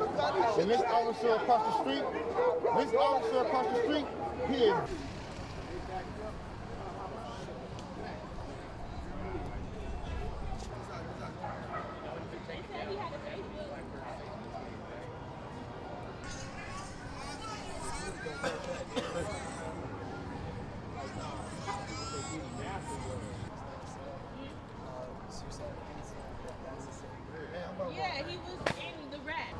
And this officer across the street, this officer across the street, he is Yeah, he was in the rat.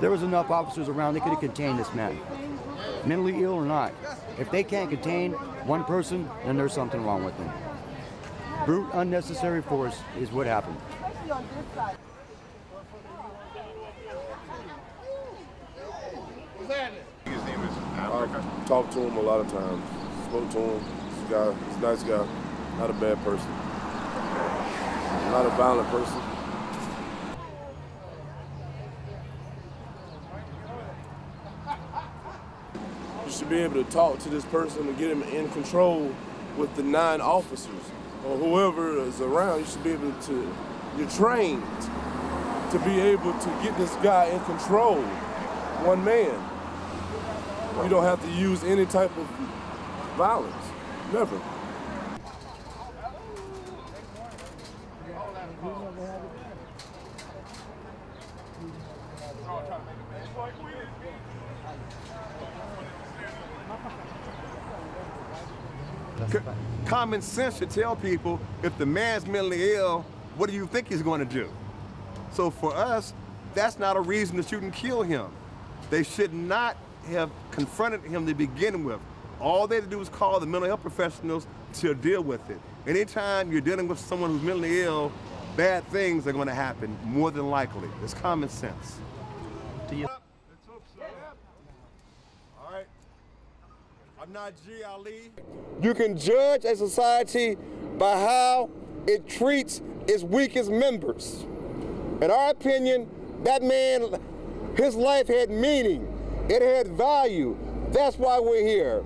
There was enough officers around, they could have contained this man. Mentally ill or not. If they can't contain one person, then there's something wrong with them. Brute, unnecessary force is what happened. His name is I talked to him a lot of times. Spoke to him. He's a guy. He's a nice guy. Not a bad person. Not a violent person. You should be able to talk to this person and get him in control with the nine officers or whoever is around. You should be able to. You're trained to be able to get this guy in control. One man. You don't have to use any type of violence. Never. Common sense should tell people if the man's mentally ill, what do you think he's going to do? So for us, that's not a reason to shoot and kill him. They should not have confronted him to begin with. All they had to do was call the mental health professionals to deal with it. Anytime you're dealing with someone who's mentally ill, bad things are going to happen, more than likely. It's common sense. All right. I'm not G. Ali. You can judge a society by how it treats its weakest members. In our opinion, that man, his life had meaning. It had value. That's why we're here.